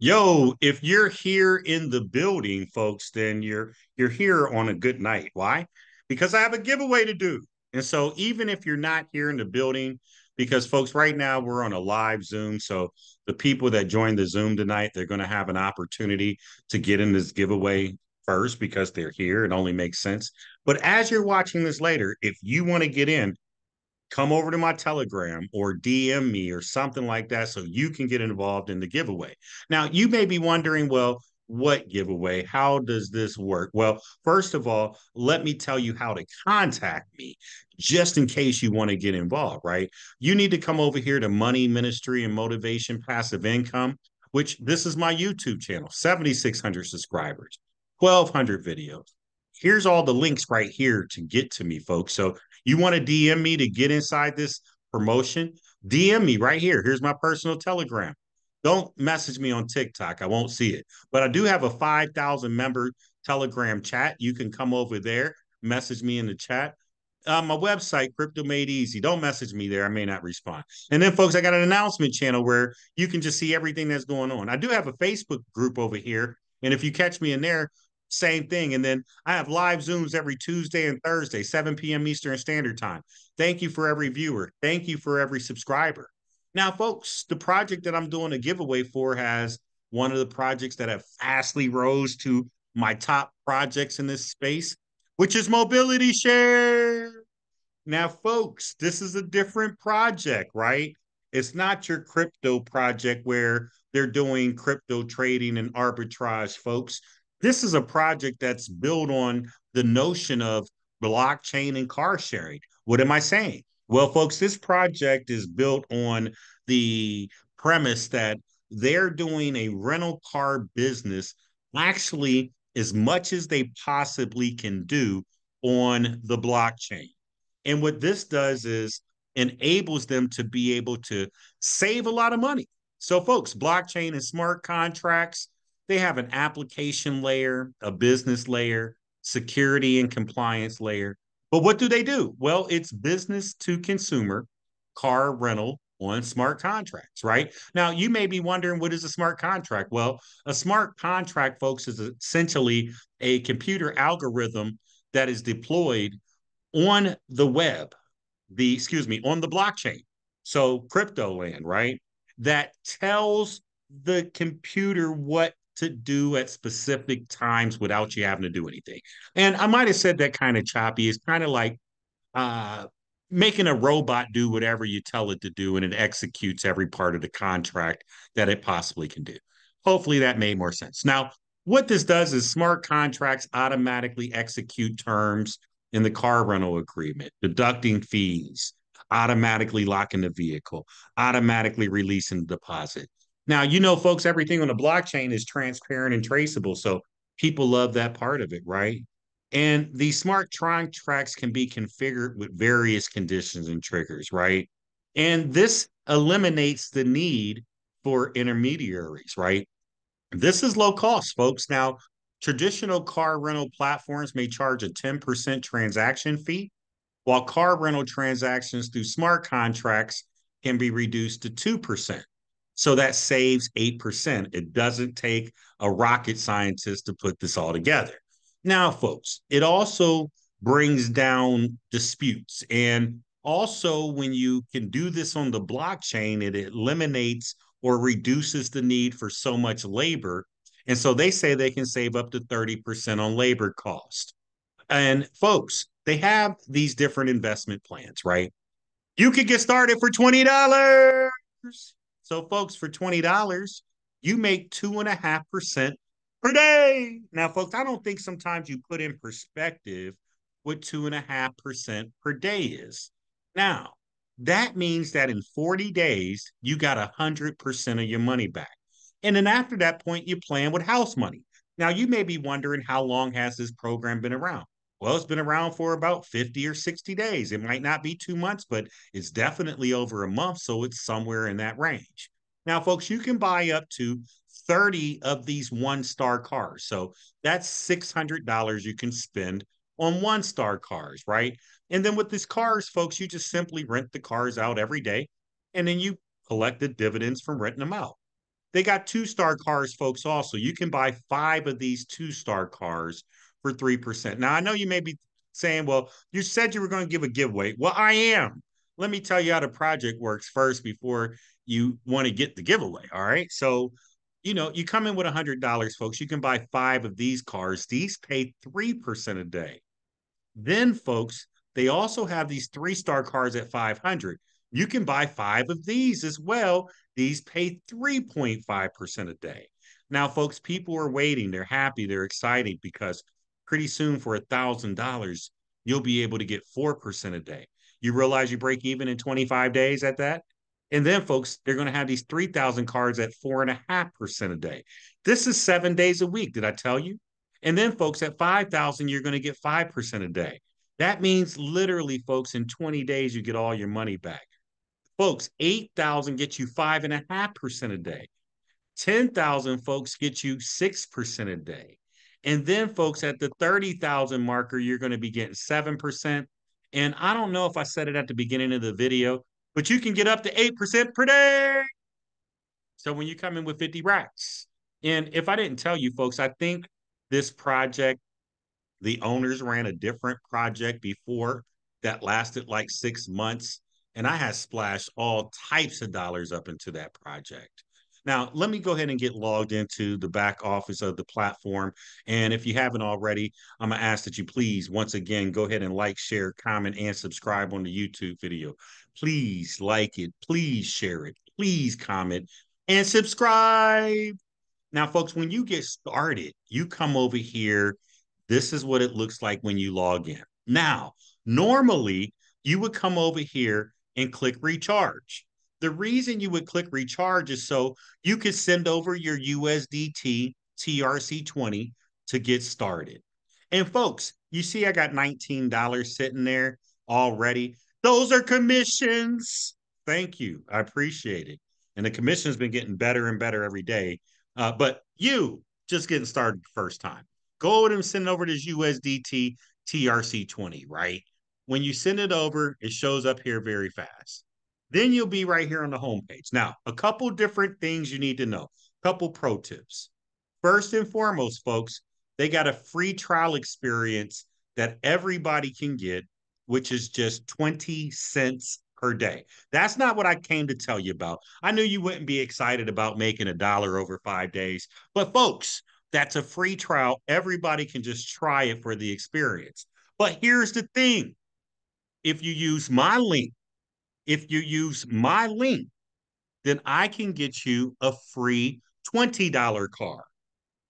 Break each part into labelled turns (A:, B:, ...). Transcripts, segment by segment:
A: Yo, if you're here in the building, folks, then you're you're here on a good night. Why? Because I have a giveaway to do. And so even if you're not here in the building, because folks, right now we're on a live Zoom. So the people that join the Zoom tonight, they're going to have an opportunity to get in this giveaway first because they're here. It only makes sense. But as you're watching this later, if you want to get in, come over to my Telegram or DM me or something like that so you can get involved in the giveaway. Now, you may be wondering, well, what giveaway? How does this work? Well, first of all, let me tell you how to contact me just in case you want to get involved, right? You need to come over here to Money Ministry and Motivation Passive Income, which this is my YouTube channel, 7,600 subscribers, 1,200 videos. Here's all the links right here to get to me, folks. So you want to DM me to get inside this promotion? DM me right here. Here's my personal Telegram. Don't message me on TikTok. I won't see it. But I do have a 5,000 member Telegram chat. You can come over there, message me in the chat. Uh, my website, Crypto Made Easy. Don't message me there. I may not respond. And then, folks, I got an announcement channel where you can just see everything that's going on. I do have a Facebook group over here. And if you catch me in there, same thing. And then I have live Zooms every Tuesday and Thursday, 7 p.m. Eastern Standard Time. Thank you for every viewer. Thank you for every subscriber. Now, folks, the project that I'm doing a giveaway for has one of the projects that have fastly rose to my top projects in this space, which is Mobility Share. Now, folks, this is a different project, right? It's not your crypto project where they're doing crypto trading and arbitrage, folks. This is a project that's built on the notion of blockchain and car sharing. What am I saying? Well, folks, this project is built on the premise that they're doing a rental car business actually as much as they possibly can do on the blockchain. And what this does is enables them to be able to save a lot of money. So, folks, blockchain and smart contracts, they have an application layer, a business layer, security and compliance layer. But what do they do? Well, it's business to consumer car rental on smart contracts, right? Now, you may be wondering what is a smart contract? Well, a smart contract, folks, is essentially a computer algorithm that is deployed on the web, the excuse me, on the blockchain. So crypto land, right? That tells the computer what to do at specific times without you having to do anything. And I might have said that kind of choppy. It's kind of like uh, making a robot do whatever you tell it to do, and it executes every part of the contract that it possibly can do. Hopefully that made more sense. Now, what this does is smart contracts automatically execute terms in the car rental agreement, deducting fees, automatically locking the vehicle, automatically releasing the deposit, now, you know, folks, everything on the blockchain is transparent and traceable. So people love that part of it, right? And the smart contracts can be configured with various conditions and triggers, right? And this eliminates the need for intermediaries, right? This is low cost, folks. Now, traditional car rental platforms may charge a 10% transaction fee, while car rental transactions through smart contracts can be reduced to 2%. So that saves 8%. It doesn't take a rocket scientist to put this all together. Now, folks, it also brings down disputes. And also, when you can do this on the blockchain, it eliminates or reduces the need for so much labor. And so they say they can save up to 30% on labor cost. And folks, they have these different investment plans, right? You could get started for $20. So, folks, for $20, you make two and a half percent per day. Now, folks, I don't think sometimes you put in perspective what two and a half percent per day is. Now, that means that in 40 days, you got a hundred percent of your money back. And then after that point, you plan with house money. Now, you may be wondering how long has this program been around? Well, it's been around for about 50 or 60 days. It might not be two months, but it's definitely over a month. So it's somewhere in that range. Now, folks, you can buy up to 30 of these one star cars. So that's $600 you can spend on one star cars, right? And then with these cars, folks, you just simply rent the cars out every day and then you collect the dividends from renting them out. they got two star cars, folks, also. You can buy five of these two star cars for 3%. Now, I know you may be saying, well, you said you were going to give a giveaway. Well, I am. Let me tell you how the project works first before you want to get the giveaway. All right. So, you know, you come in with a $100, folks. You can buy five of these cars. These pay 3% a day. Then, folks, they also have these three star cars at 500. You can buy five of these as well. These pay 3.5% a day. Now, folks, people are waiting. They're happy. They're excited because pretty soon for a $1,000, you'll be able to get 4% a day. You realize you break even in 25 days at that? And then, folks, they're going to have these 3,000 cards at 4.5% a day. This is seven days a week. Did I tell you? And then, folks, at 5,000, you're going to get 5% a day. That means literally, folks, in 20 days, you get all your money back. Folks, 8,000 gets you 5.5% a day. 10,000 folks get you 6% a day. And then, folks, at the 30,000 marker, you're going to be getting 7%. And I don't know if I said it at the beginning of the video, but you can get up to 8% per day. So when you come in with 50 racks, and if I didn't tell you, folks, I think this project, the owners ran a different project before that lasted like six months. And I had splashed all types of dollars up into that project. Now, let me go ahead and get logged into the back office of the platform. And if you haven't already, I'm going to ask that you please, once again, go ahead and like, share, comment, and subscribe on the YouTube video. Please like it. Please share it. Please comment and subscribe. Now, folks, when you get started, you come over here. This is what it looks like when you log in. Now, normally you would come over here and click recharge. The reason you would click recharge is so you could send over your USDT TRC20 to get started. And folks, you see I got $19 sitting there already. Those are commissions. Thank you. I appreciate it. And the commission's been getting better and better every day. Uh, but you just getting started first time. Go ahead and send over this USDT TRC20, right? When you send it over, it shows up here very fast. Then you'll be right here on the homepage. Now, a couple different things you need to know, a couple pro tips. First and foremost, folks, they got a free trial experience that everybody can get, which is just 20 cents per day. That's not what I came to tell you about. I knew you wouldn't be excited about making a dollar over five days, but folks, that's a free trial. Everybody can just try it for the experience. But here's the thing if you use my link, if you use my link, then I can get you a free $20 car.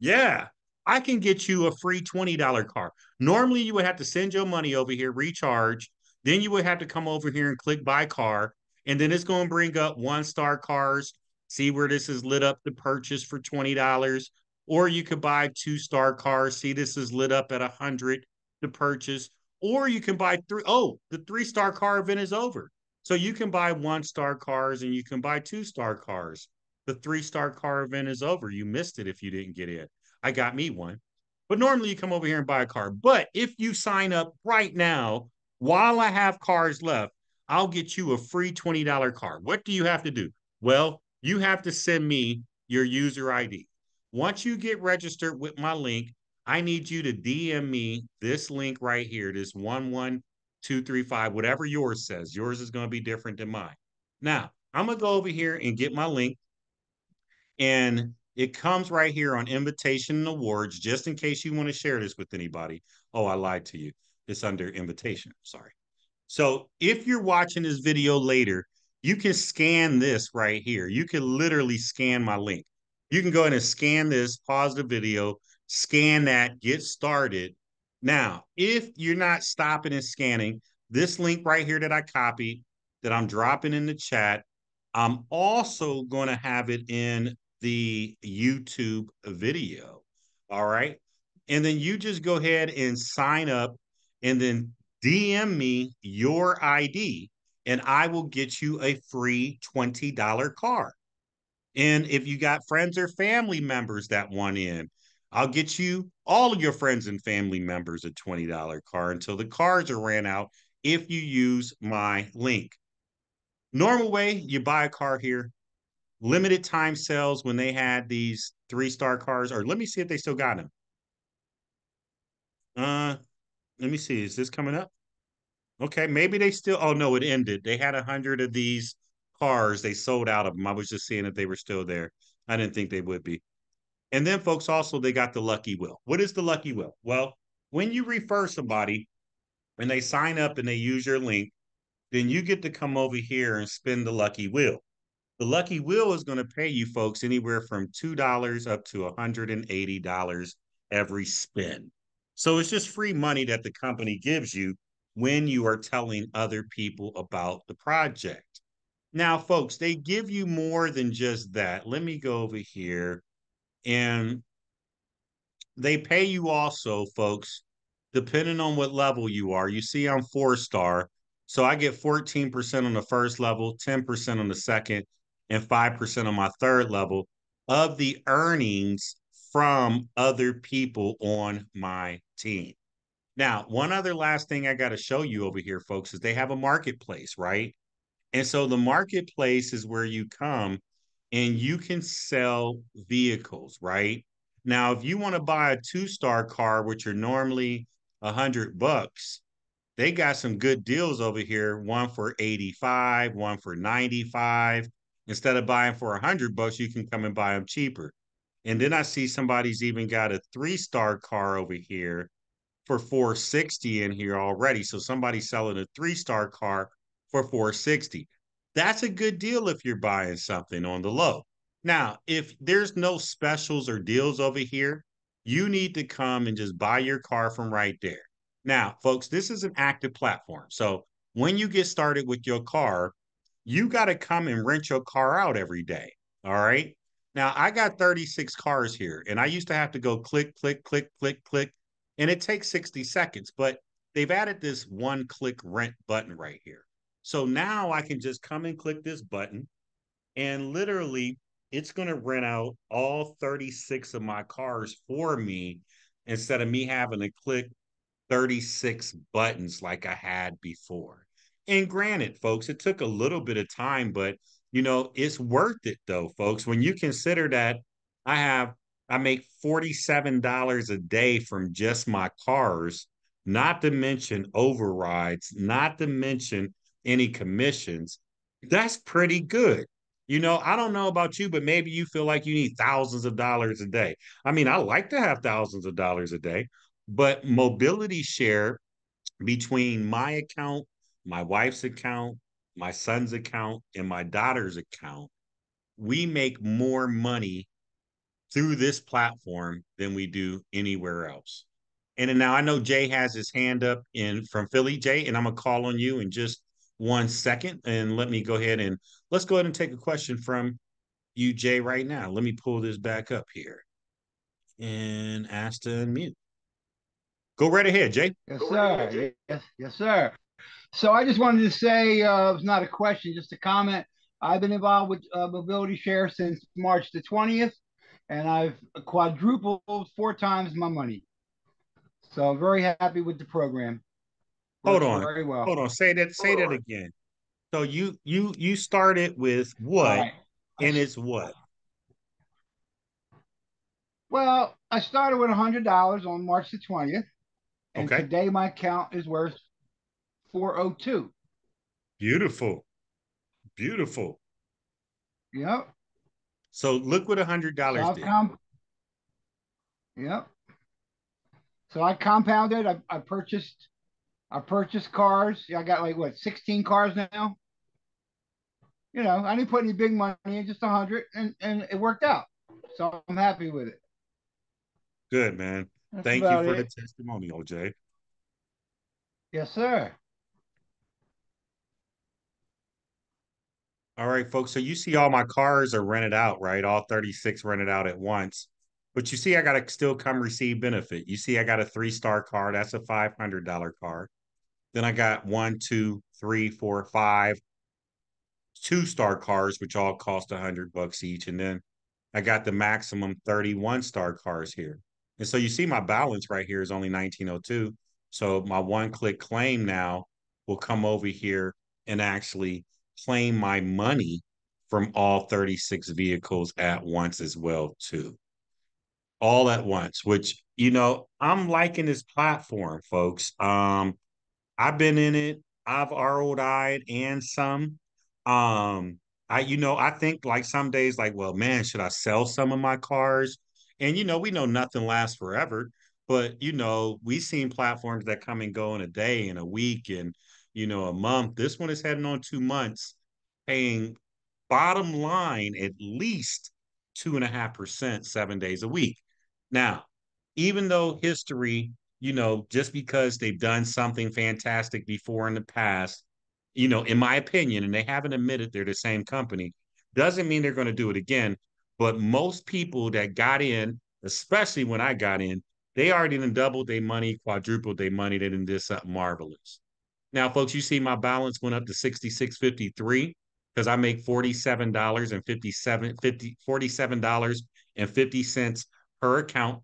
A: Yeah, I can get you a free $20 car. Normally, you would have to send your money over here, recharge. Then you would have to come over here and click buy car. And then it's going to bring up one star cars. See where this is lit up to purchase for $20. Or you could buy two star cars. See, this is lit up at 100 to purchase. Or you can buy three. Oh, the three star car event is over. So you can buy one star cars and you can buy two star cars. The three star car event is over. You missed it if you didn't get it. I got me one. But normally you come over here and buy a car. But if you sign up right now, while I have cars left, I'll get you a free $20 car. What do you have to do? Well, you have to send me your user ID. Once you get registered with my link, I need you to DM me this link right here, this 11 two, three, five, whatever yours says. Yours is going to be different than mine. Now, I'm going to go over here and get my link. And it comes right here on invitation and awards, just in case you want to share this with anybody. Oh, I lied to you. It's under invitation. Sorry. So if you're watching this video later, you can scan this right here. You can literally scan my link. You can go ahead and scan this, pause the video, scan that, get started, now, if you're not stopping and scanning, this link right here that I copied, that I'm dropping in the chat, I'm also going to have it in the YouTube video. All right. And then you just go ahead and sign up and then DM me your ID and I will get you a free $20 car. And if you got friends or family members that want in, I'll get you all of your friends and family members a $20 car until the cars are ran out if you use my link. Normal way, you buy a car here, limited time sales when they had these three star cars, or let me see if they still got them. Uh, let me see. Is this coming up? Okay, maybe they still. Oh no, it ended. They had a hundred of these cars. They sold out of them. I was just seeing if they were still there. I didn't think they would be. And then, folks, also they got the lucky wheel. What is the lucky wheel? Well, when you refer somebody and they sign up and they use your link, then you get to come over here and spin the lucky wheel. The lucky wheel is going to pay you folks anywhere from $2 up to $180 every spin. So it's just free money that the company gives you when you are telling other people about the project. Now, folks, they give you more than just that. Let me go over here and they pay you also, folks, depending on what level you are. You see, I'm four star. So I get 14% on the first level, 10% on the second, and 5% on my third level of the earnings from other people on my team. Now, one other last thing I got to show you over here, folks, is they have a marketplace, right? And so the marketplace is where you come and you can sell vehicles, right? Now, if you want to buy a two star car, which are normally a hundred bucks, they got some good deals over here. One for 85, one for 95. Instead of buying for a hundred bucks, you can come and buy them cheaper. And then I see somebody's even got a three star car over here for 460 in here already. So somebody's selling a three star car for 460. That's a good deal if you're buying something on the low. Now, if there's no specials or deals over here, you need to come and just buy your car from right there. Now, folks, this is an active platform. So when you get started with your car, you got to come and rent your car out every day. All right. Now, I got 36 cars here, and I used to have to go click, click, click, click, click, and it takes 60 seconds, but they've added this one click rent button right here. So now I can just come and click this button, and literally it's going to rent out all 36 of my cars for me instead of me having to click 36 buttons like I had before. And granted, folks, it took a little bit of time, but you know, it's worth it though, folks. When you consider that I have I make $47 a day from just my cars, not to mention overrides, not to mention any commissions. That's pretty good. You know, I don't know about you, but maybe you feel like you need thousands of dollars a day. I mean, I like to have thousands of dollars a day, but mobility share between my account, my wife's account, my son's account, and my daughter's account, we make more money through this platform than we do anywhere else. And now I know Jay has his hand up in from Philly, Jay, and I'm gonna call on you in just one second. And let me go ahead and let's go ahead and take a question from you, Jay, right now. Let me pull this back up here and ask to unmute. Go right ahead, Jay.
B: Yes, sir. Yes, yes, sir. So I just wanted to say uh, it's not a question, just a comment. I've been involved with uh, Mobility Share since March the 20th, and I've quadrupled four times my money. So very happy with the program.
A: Hold on. Very well. Hold on. Say that. Say Hold that on. again. So you you you started with what, right. and it's what?
B: Well, I started with hundred dollars on March the twentieth, and okay. today my account is worth four hundred oh two.
A: Beautiful, beautiful.
B: Yep.
A: So look what a hundred dollars so did.
B: Comp- yep. So I compounded. I, I purchased I purchased cars. I got like what, 16 cars now? You know, I didn't put any big money in, just a hundred, and and it worked out. So I'm happy with it.
A: Good man. That's Thank you for it. the testimony, OJ.
B: Yes, sir.
A: All right, folks. So you see all my cars are rented out, right? All 36 rented out at once. But you see, I got to still come receive benefit. You see, I got a three star car. That's a $500 car. Then I got one, two, three, four, five two star cars, which all cost a hundred bucks each. And then I got the maximum 31 star cars here. And so you see my balance right here is only 1902. So my one click claim now will come over here and actually claim my money from all 36 vehicles at once as well too all at once which you know i'm liking this platform folks. Um i've been in it. I've RO'd and some. Um i you know i think like some days like well man should i sell some of my cars? And you know we know nothing lasts forever but you know we've seen platforms that come and go in a day in a week and you know a month. This one is heading on two months paying bottom line at least two and a half percent seven days a week. Now, even though history, you know, just because they've done something fantastic before in the past, you know, in my opinion, and they haven't admitted they're the same company, doesn't mean they're going to do it again. But most people that got in, especially when I got in, they already done doubled their money, quadrupled their money. They didn't do something marvelous. Now, folks, you see my balance went up to 66.53 because I make $47 and 57 50 $47 and 50 cents per account.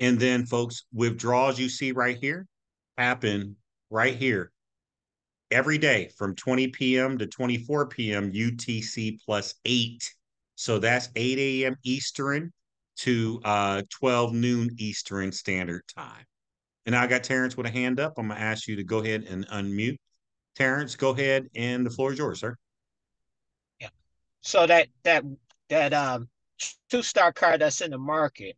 A: And then folks, withdrawals you see right here happen right here every day from 20 p.m. to 24 p.m. UTC plus eight. So that's 8 a.m. Eastern to uh, 12 noon Eastern Standard Time. And I got Terrence with a hand up. I'm going to ask you to go ahead and unmute. Terrence, go ahead, and the floor is yours, sir.
C: Yeah. So that that that um two star car that's in the market,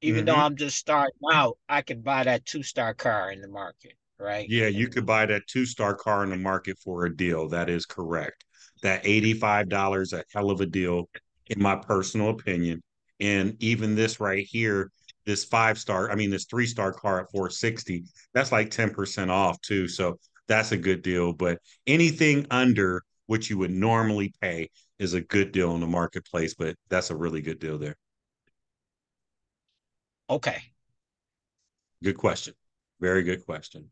C: even mm-hmm. though I'm just starting out, I can buy that two star car in the market, right?
A: Yeah, you could buy that two star car in the market for a deal. That is correct. That $85 a hell of a deal, in my personal opinion. And even this right here, this five star, I mean, this three star car at 460, that's like 10% off too. So that's a good deal. But anything under what you would normally pay is a good deal in the marketplace. But that's a really good deal there.
C: Okay.
A: Good question. Very good question.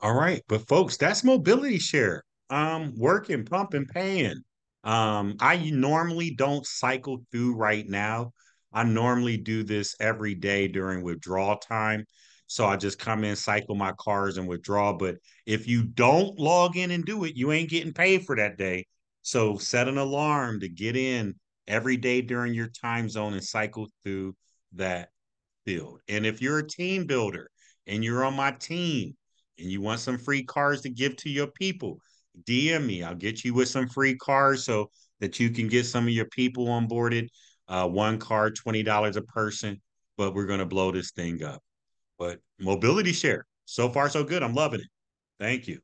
A: All right. But folks, that's mobility share. Um, working, pumping, paying. Um, I normally don't cycle through right now. I normally do this every day during withdrawal time. So I just come in, cycle my cars, and withdraw. But if you don't log in and do it, you ain't getting paid for that day. So set an alarm to get in every day during your time zone and cycle through that field. And if you're a team builder and you're on my team and you want some free cars to give to your people, DM me. I'll get you with some free cars so that you can get some of your people onboarded. Uh, one car, $20 a person, but we're going to blow this thing up. But mobility share, so far so good. I'm loving it. Thank you.